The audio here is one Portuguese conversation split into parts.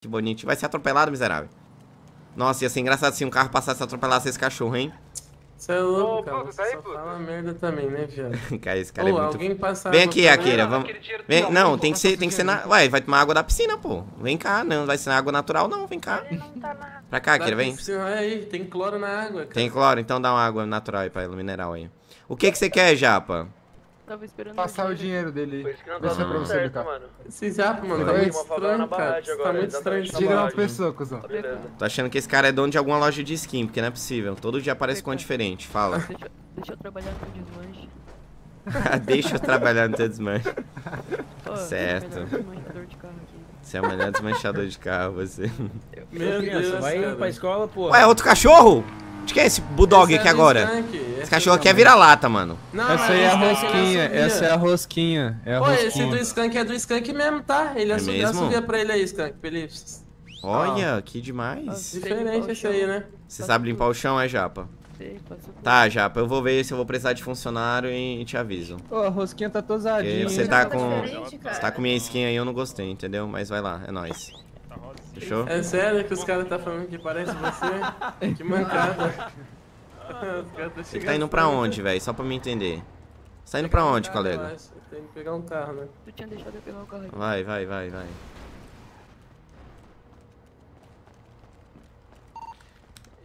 Que bonitinho. Vai ser atropelado, miserável. Nossa, ia ser engraçado se um carro passasse e atropelasse esse cachorro, hein? Você é louco, Ô, cara. puto, tá aí, Só puto? fala merda também, né, viado? Cara, esse cara é Ô, muito... alguém passa Vem aqui, Akira, mim? vamos... Vem... Não, tem que ser, tem que ser na... Ué, vai tomar água da piscina, pô. Vem cá, não vai ser água natural, não. Vem cá. Pra cá, Akira, vem. aí, tem cloro na água, cara. Tem cloro? Então dá uma água natural aí pra ele, mineral aí. O que que você quer, Japa? Tava esperando Passar o dinheiro dele. isso que não é tá pra dando você, certo, mano. Esse zap, mano, tá muito estranho, cara. Tá muito estranho Tira uma pessoa, cuzão. Tá. Tô achando que esse cara é dono de alguma loja de skin, porque não é possível. Todo dia aparece com uma diferente. Fala. Deixa, deixa eu trabalhar no desmanche. Deixa eu trabalhar no teu desmanche. Pô, Certo. Você é o melhor desmanchador de carro, você. Meu Deus, vai cara. pra escola, pô. Ué, outro cachorro? De quem é esse bulldog Esse aqui é agora? skunk, Esse cachorro aqui é vira-lata, mano. Não, Essa aí é a esse rosquinha, assovia. essa é a rosquinha. É a Pô, esse rosquinha. do skunk é do skunk mesmo, tá? Ele É assovia pra ele aí, skunk, pra ele... Olha, que demais. Diferente esse aí, né? Você sabe limpar o chão, é, Japa? Tá, Japa, eu vou ver se eu vou precisar de funcionário e te aviso. Ô, a rosquinha tá Porque tosadinha. você tá Tá com. Você tá com minha skin aí, eu não gostei, entendeu? Mas vai lá, é nóis. Fechou? É sério que os caras tá falando que parece você? que mancada. Caras tá tá indo pra onde, velho? Só pra me entender. Você tá indo pra onde, Ah, colega? Tem que pegar um carro, né? Tu tinha deixado eu pegar o carro aqui. Vai, vai, vai, vai.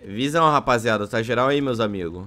Visão, rapaziada. Tá geral aí, meus amigos.